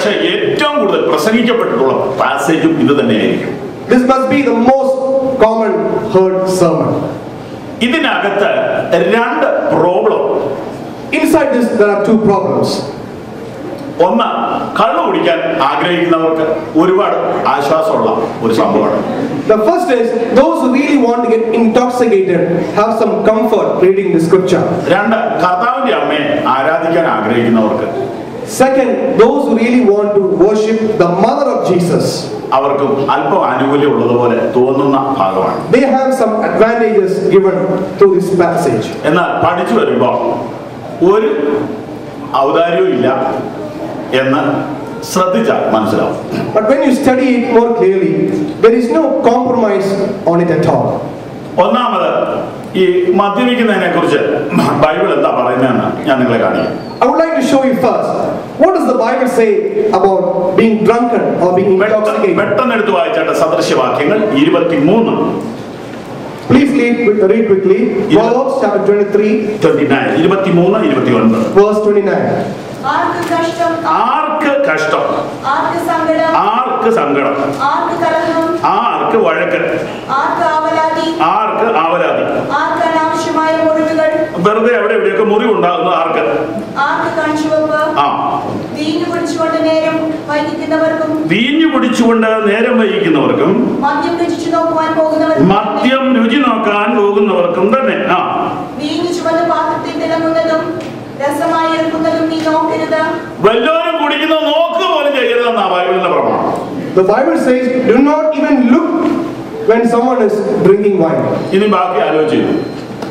പക്ഷേ ഏറ്റവും കൂടുതൽ പ്രസംഗിക്കപ്പെട്ടിട്ടുള്ള പാസേജും ഇത് തന്നെയായിരിക്കും. ഇതിനകത്ത് രണ്ട് പ്രോബ്ലം ഇൻസൈഡ് ദിസ് ഒന്ന് കള്ളു കുടിക്കാൻ ആഗ്രഹിക്കുന്നവർക്ക് ഒരുപാട് ആശ്വാസമുള്ള ഒരു സംഭവമാണ്. The first is those who really want to get intoxicated have some comfort reading the scripture. രണ്ട് കർത്താവിനെ അമ്മയെ ആരാധിക്കാൻ ആഗ്രഹിക്കുന്നവർക്ക് Second, those who really want to worship the mother of Jesus, അവർക്കും അല്പം ആനുകൂല്യം ഉള്ളതുപോലെ തോന്നുന്ന ഭാഗമാണ് they have some advantages given through this passage. എന്നാൽ പഠിച്ചു വരുമ്പോൾ ഒരു ഔദാര്യവും ഇല്ല എന്ന് ശ്രദ്ധിച്ചാൽ മനസ്സിലാവും But when you study it more clearly, there is no compromise on it at all. ഒന്നാമത് ഈ മദ്യപിക്കുന്നതിനെ കുറിച്ച് ബൈബിൾ എന്താ പറയുന്നതെന്ന് ഞാൻ നിങ്ങളെ കാണിക്കാം I would like to show you first what does the Bible say about being drunken or being intoxicated. പെട്ടെന്ന് എടുത്തു വായിച്ചാട്ടെ സദൃശ്യവാക്യങ്ങൾ ഇരുപത്തിമൂന്ന് Please read, read quickly. Proverbs chapter 23, twenty nine ഇരുപത്തിമൂന്ന് ഇരുപത്തി ഒൻപത് verse 29. ആർക്ക് കഷ്ടം. ആർക്ക് സങ്കടം? ആർക്ക് വഴക്ക് ആർക്ക് ആവലാതി? വെറുതെ അവിടെ എവിടെയൊക്കെ മുറി ഉണ്ടാകുന്നു ആർക്ക് ആ. വീഞ്ഞു കുടിച്ചുകൊണ്ട് നേരം വൈകിക്കുന്നവർക്കും മദ്യം രുചി നോക്കാൻ പോകുന്നവർക്കും തന്നെ. ആ. വീഞ്ഞു ചുവന്ന വല്ലോരും കുടിക്കുന്നത് നോക്കുക പോലും ചെയ്യരുതെന്നാ ബൈബിളിന്റെ പ്രമാണം The Bible says, do not even look when someone is drinking wine. ഇനി ബാക്കി ആലോചിച്ചു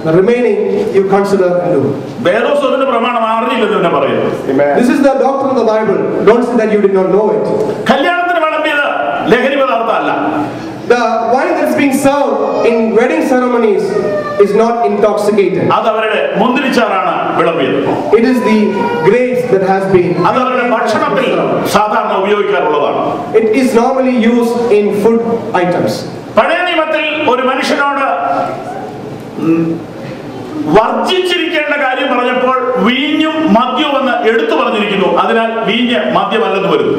The remaining you consider and do. വേദോസ്വത്തിന്റെ പ്രമാണം അറിയില്ലെന്ന് തന്നെ പറയുന്നു This is the doctrine of the Bible. Don't say that you did not know it. കല്യാണത്തിന് വിളമ്പിയത് ലഹരി പദാർത്ഥമല്ല The wine that's being served in wedding ceremonies is not intoxicated. അത് അവരുടെ മുന്തിരിച്ചാറാണ് വിളമ്പിയത് It is the grapes that has been. അത് അവരുടെ ഭക്ഷണത്തിൽ സാധാരണ ഉപയോഗിക്കാറുള്ളതാണ് It is normally used in food items. പഴയ നിയമത്തിൽ ഒരു മനുഷ്യനോട് വർജിച്ചിരിക്കേണ്ട കാര്യം പറഞ്ഞപ്പോൾ വീഞ്ഞും മദ്യവും എന്ന് എടുത്തു പറഞ്ഞിരിക്കുന്നു അതിനാൽ വീഞ്ഞ് മദ്യമല്ലെന്ന് വരുന്നു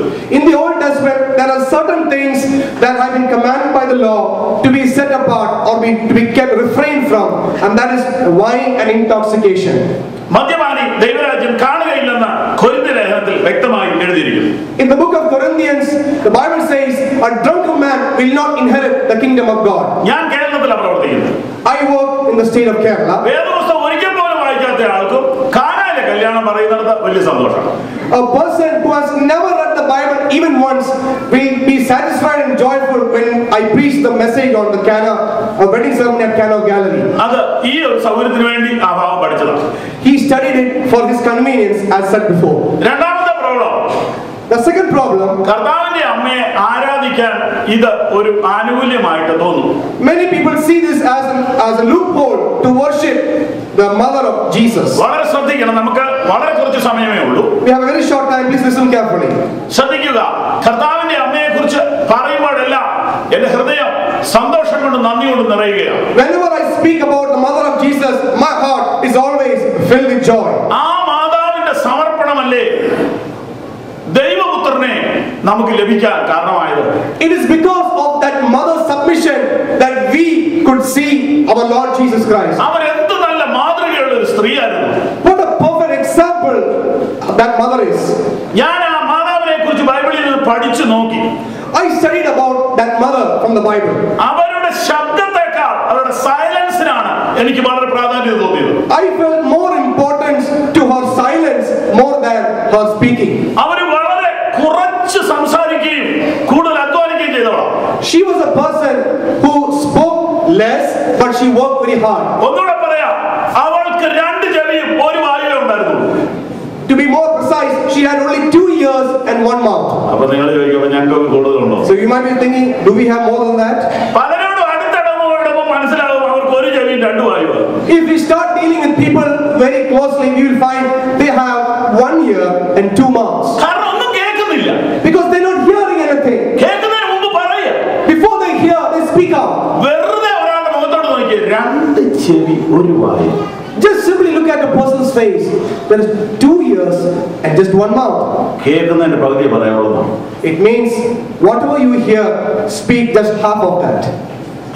the law to be set apart or be, to be kept refrained from, and that is wine and intoxication. മദ്യപാനി ദൈവരാജ്യം കാണുകയില്ലെന്ന് കൊരിന്ത ലേഖനത്തിൽ വ്യക്തമായി എഴുതിയിരിക്കുന്നു In the book of Corinthians, the Bible says, A drunken man will not inherit the kingdom of God. ഞാൻ കേരളത്തിലാണ് പ്രവർത്തിക്കുന്നത് I work in the state of Kerala. വേദപുസ്തകം ഒരിക്കൽ പോലും വായിക്കാത്ത ആൾക്കും കാനായിലെ കല്യാണം പറയുന്നിടത്ത് വലിയ സന്തോഷമാണ് A person who has never read the Bible even once will be satisfied and joyful when I preached the message on the Cana, a wedding ceremony at Cana Galilee. He studied it for his convenience as said before. The second problem കർത്താവിന്റെ അമ്മയെ many people see this as as a loophole to worship the mother of Jesus. we have a very short time please listen carefully. നിറയുകയാണ് Whenever I speak about the mother of Jesus, my heart is always filled with joy. ആ മാതാവിന്റെ സമർപ്പണമല്ലേ ദൈവപുത്രനെ നമുക്ക് ലഭിക്കാൻ കാരണമായത് It is because of that mother's submission that we could see our Lord Jesus Christ. അവൻ എന്ത് നല്ല മാതൃകയുള്ള ഒരു സ്ത്രീയായിരുന്നു What a perfect example that mother is. ഞാൻ ആ മാതാവിനെ കുറിച്ച് ബൈബിളിൽ നിന്ന് പഠിച്ചു നോക്കി I studied about that mother from the Bible. അവരുടെ ശബ്ദത്തെക്കാൾ അവരുടെ സൈലൻസിനാണ് എനിക്ക് വളരെ പ്രാധാന്യം തോന്നിയത്. I felt more importance to her silence more than her speaking അവർ വളരെ കുറച്ച് സംസാരിക്കുകയും കൂടുതൽ അധ്വാനിക്കുകയും ചെയ്തവളാ. She was a person who spoke less but she work very hard ഒന്നുകൂടെ പറയാം അവൾക്ക് രണ്ട് ചെവിയും ഒരു വായുവേ ഉണ്ടായിരുന്നു. To be more precise, she had only two years and one month. So you might be thinking, do we have more than that? very closely, we will find they have one ear and two mouths. കാരണം ഒന്നും കേൾക്കുന്നില്ല Because they're not hearing anything. കേൾക്കുന്നതിന് മുമ്പ് പറയുക Before they hear, they speak out. വെറുതെ ഒരാളുടെ മുഖത്തോട് നോക്കി രണ്ട് ചെവി ഒരു വായു Just simply look at a a person's face, there is two ears and just one mouth. കേൾക്കുന്നതിന്റെ പകുതി പറയാവുള്ളൂ It means whatever you hear, speak just half of that.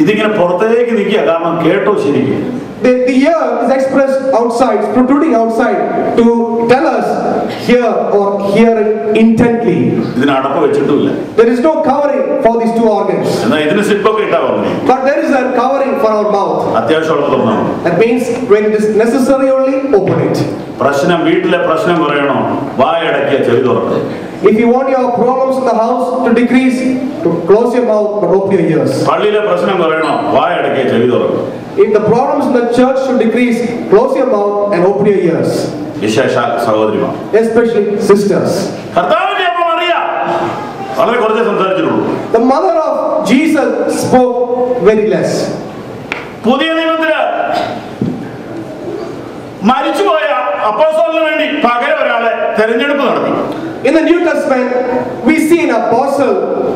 ഇതിങ്ങനെ പുറത്തേക്ക് നിൽക്കുക കാരണം കേട്ടോ ശരിക്കും The, the ear is expressed outside, it's protruding outside to tell us hear or hear it intently. ഇതിന് അടപ്പ് വെച്ചിട്ടുമില്ല There is no covering for these two organs, എന്നാൽ ഇതിന് സിപ്പൊക്കെ ഇട്ടാ പറഞ്ഞു but there is a covering for our mouth. അത്യാവശ്യമുള്ള തുറന്നാണ് That means when it is necessary only, open it. പ്രശ്നം വീട്ടിലെ പ്രശ്നം പറയണോ വായടക്കിയ ചെവി തുറക്കുക If you want your problems in the house to decrease, to close your mouth but open your ears. പള്ളിയിലെ പ്രശ്നം പറയണോ വായടക്കിയ ചെവി തുറക്കുക If the problems in the church should decrease, close your mouth and open your ears. വിശേഷ സഹോദരിമാർ Especially sisters. കർത്താവിന്റെ അമ്മ അറിയാ വളരെ കുറച്ചേ സംസാരിച്ചിട്ടുള്ളൂ The mother of Jesus spoke very less. പുതിയ നിയമത്തില് മരിച്ചുപോയ അപ്പോസ്തലന് വേണ്ടി പകരം ഒരാളെ തെരഞ്ഞെടുപ്പ് നടത്തി In the New Testament, we see an apostle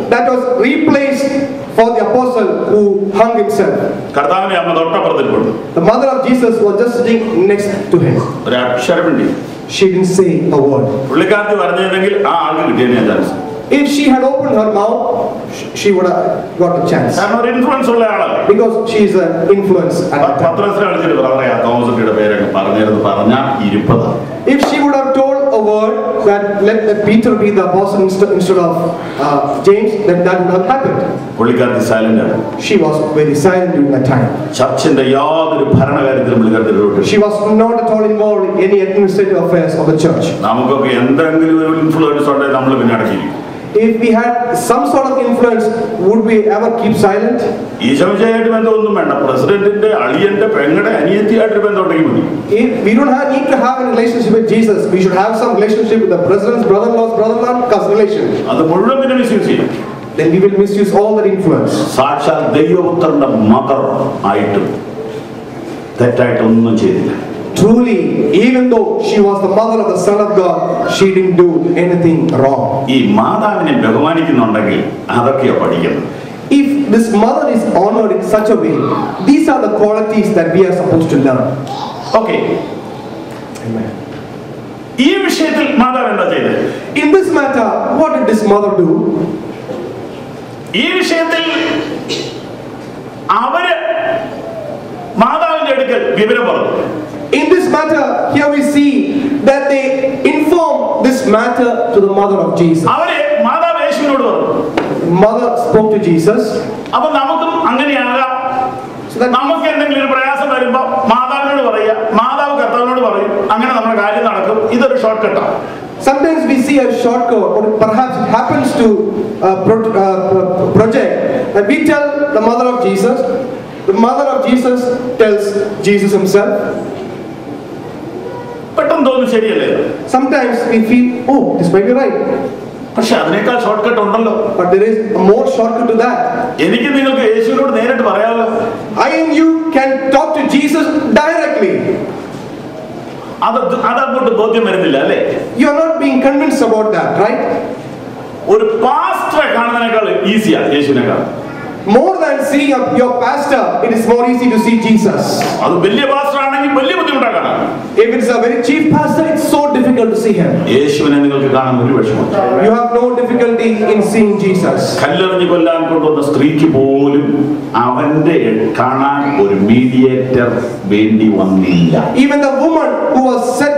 that was replaced for the apostle who hung himself. കർത്താവിന്റെ അമ്മ തൊട്ടപ്പുറത്തിൽപ്പെട്ടു The mother of Jesus was just sitting next to him. ഒരു അക്ഷരമിണ്ടി She didn't say a word. പുള്ളിക്കാരത്തി പറഞ്ഞിരുന്നെങ്കിൽ ആ ആൾക്ക് കിട്ടിയതിനെ chance If she had opened her mouth, sh- she would have got a chance. കാരണം ഒരു influence ഉള്ള ആളല്ലേ Because she is an influence at that time. പത്രത്തിൽ കളിച്ചിട്ട് പറയാ തോമസിന്റെ പേരൊക്കെ പറഞ്ഞിരുന്നു പറഞ്ഞ ഇരുപതാ If she would have told a word that let, let Peter be the apostle instead, instead of uh, James, then that would have happened. പുള്ളിക്കാരത്തി silent ആണ് She was very silent during that time. ചർച്ചിന്റെ യാതൊരു ഭരണകാര്യത്തിലും പുള്ളിക്കാരത്തി ഇടപെട്ടില്ല She was not at all involved in any administrative affairs of the church. നമുക്കൊക്കെ എന്തെങ്കിലും ഒരു If we had some sort of influence, would we ever keep silent? ഈശോമിശയായിട്ട് ബന്ധമൊന്നും വേണ്ട പ്രസിഡന്റിന്റെ അളിയന്റെ പെങ്ങളുടെ അനിയത്തിയായിട്ട് ബന്ധം ഉണ്ടെങ്കിൽ മതി If we don't have, need to have a relationship with Jesus, we should have some relationship with the president's brother-in-law's brother-in-law, cousin relation. അത് മുഴുവൻ പിന്നെ മിസ്യൂസ് ചെയ്യും Then we will misuse all that influence. സാക്ഷാൽ ദൈവപുത്രന്റെ that ആയിട്ടും തെറ്റായിട്ടൊന്നും ചെയ്തില്ല truly even though she was the mother of the son of God she did do anything wrong ഈ മാതാവിനെ ബഹുമാനിക്കുന്നുണ്ടെങ്കിൽ അതൊക്കെയാ പഠിക്കുന്നത് If this mother is honored in such a way, these are the qualities that we are supposed to learn. Okay. Amen. ഈ വിഷയത്തിൽ മാതാവ് എന്താ ചെയ്തത് in this matter what did this mother do ഈ വിഷയത്തിൽ അവർ മാതാവിന്റെ അടുക്കൽ വിവരം പറഞ്ഞു matter, here we see that they informed this matter to the mother of Jesus. അവര് മാതാവ് യേശുവിനോട് പറഞ്ഞു Mother spoke to Jesus. അപ്പൊ നമുക്കും അങ്ങനെയാകാം So that നമുക്ക് എന്തെങ്കിലും ഒരു പ്രയാസം വരുമ്പോ മാതാവിനോട് പറയുക മാതാവ് കർത്താവിനോട് പറയും അങ്ങനെ നമ്മുടെ കാര്യം നടക്കും ഇതൊരു ഷോർട്ട് കട്ടാണ് sometimes we see a shortcut, or perhaps it happens to uh, pro- uh, pro- project, and we tell the mother of Jesus. The mother of Jesus tells Jesus himself. പെട്ടെന്ന് തോന്നും ശരിയല്ലേ Sometimes we feel, oh, this might be right, പക്ഷെ അതിനേക്കാൾ short cut ഉണ്ടല്ലോ but there is a more shortcut to that. എനിക്ക് നിങ്ങൾക്ക് യേശുവിനോട് നേരിട്ട് പറയാമല്ലോ I and you can talk to Jesus directly. അത് അതങ്ങോട്ട് ബോധ്യം വരുന്നില്ല അല്ലേ You are not being convinced about that, right? ഒരു പാസ്റ്ററെ കാണുന്നതിനേക്കാൾ ഈസിയാ യേശുവിനേക്കാൾ More than seeing a, your pastor, it is more easy to see Jesus. അത് വലിയ പാസ്റ്റർ ആണെങ്കിൽ വലിയ ബുദ്ധിമുട്ടാണ് കാണാൻ If it's a very chief pastor, it's so difficult to see him. യേശുവിനെ നിങ്ങൾക്ക് കാണാൻ ഒരു വിഷമം You have no difficulty in seeing Jesus. കല്ലെറിഞ്ഞ് കൊല്ലാൻ കൊണ്ടുവന്ന സ്ത്രീക്ക് പോലും അവന്റെ കാണാൻ ഒരു മീഡിയേറ്റർ വേണ്ടി വന്നില്ല Even the woman who was set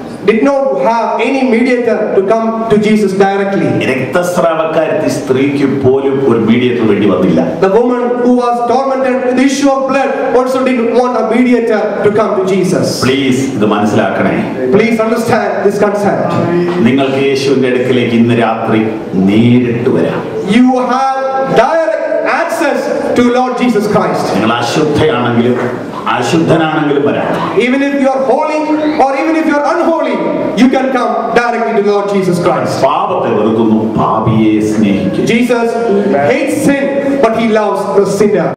did not have any mediator to come to Jesus directly. രക്തസ്രാവക്കാരത്തി സ്ത്രീക്ക് പോലും ഒരു മീഡിയേറ്റർ വേണ്ടി വന്നില്ല The woman who was tormented with the issue of blood also didn't want a mediator to come to Jesus. Please ഇത് മനസ്സിലാക്കണേ Please understand this concept. നിങ്ങൾക്ക് യേശുവിന്റെ അടുക്കലേക്ക് ഇന്ന് രാത്രി നേരിട്ട് വരാം You have direct access to Lord Jesus Christ. നിങ്ങൾ അശുദ്ധയാണെങ്കിലും അശുദ്ധനാണെങ്കിലും വരാം Even if you are holy or even if you are unholy, you can come directly to Lord Jesus Christ. പാപത്തെ വെറുക്കുന്നു പാപിയെ സ്നേഹിക്കുന്നു Jesus hates sin, but he loves the sinner.